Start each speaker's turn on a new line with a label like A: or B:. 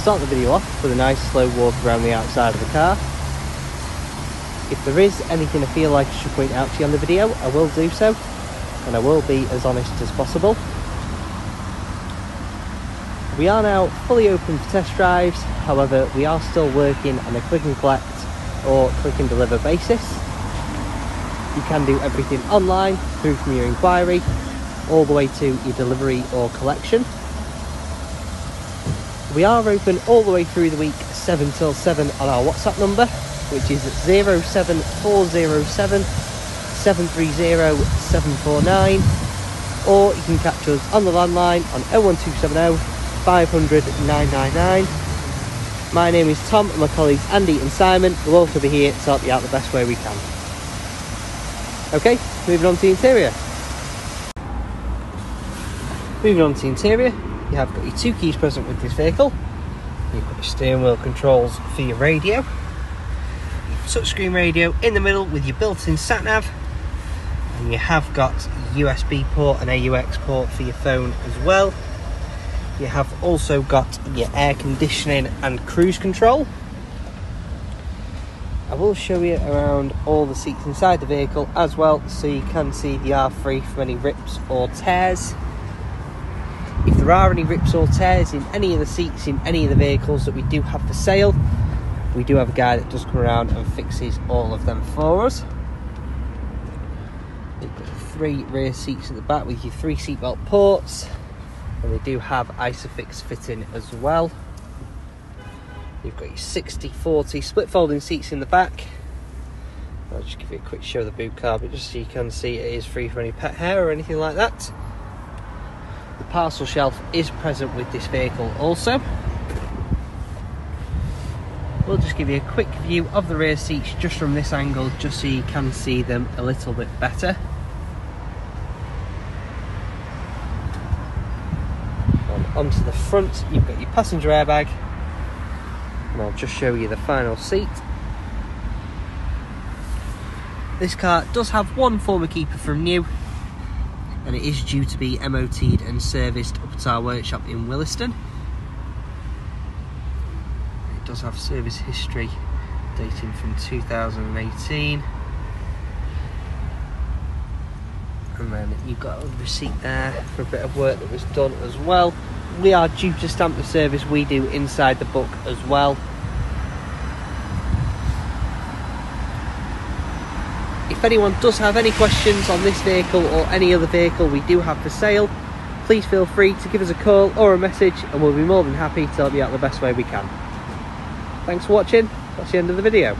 A: start the video off with a nice slow walk around the outside of the car. If there is anything I feel like I should point out to you on the video, I will do so, and I will be as honest as possible. We are now fully open for test drives, however, we are still working on a click and collect or click and deliver basis. You can do everything online through from your inquiry all the way to your delivery or collection. We are open all the way through the week 7 till 7 on our WhatsApp number, which is 07407 730 749, or you can catch us on the landline on 01270 500 999. My name is Tom and my colleagues Andy and Simon will also be here to help you out the best way we can. Okay, moving on to the interior. Moving on to the interior, you have got your two keys present with this vehicle. You've got your steering wheel controls for your radio. Your touchscreen radio in the middle with your built-in sat nav. And you have got USB port and AUX port for your phone as well. You have also got your air conditioning and cruise control. I will show you around all the seats inside the vehicle as well so you can see the R3 from any rips or tears. If there are any rips or tears in any of the seats in any of the vehicles that we do have for sale, we do have a guy that does come around and fixes all of them for us. We've got three rear seats at the back with your three seatbelt ports, and they do have Isofix fitting as well. You've got your 60-40 split folding seats in the back. I'll just give you a quick show of the boot car, but just so you can see it is free from any pet hair or anything like that. The parcel shelf is present with this vehicle also. We'll just give you a quick view of the rear seats just from this angle, just so you can see them a little bit better. And onto the front, you've got your passenger airbag, and I'll just show you the final seat. This car does have one former keeper from new and it is due to be MOT'd and serviced up at our workshop in Willaston. It does have service history dating from 2018 and then you've got a receipt there for a bit of work that was done as well. We are due to stamp the service we do inside the book as well. If anyone does have any questions on this vehicle or any other vehicle we do have for sale, please feel free to give us a call or a message and we'll be more than happy to help you out the best way we can. Thanks for watching, that's the end of the video.